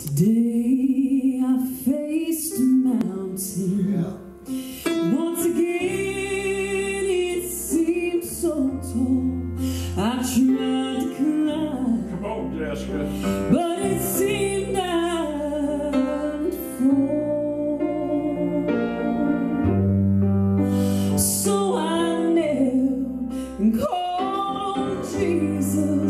Today I faced a mountain. Once again, it seemed so tall. I tried to climb. Come on, Jessica. But it seemed I'd fall. So I knelt and called on Jesus.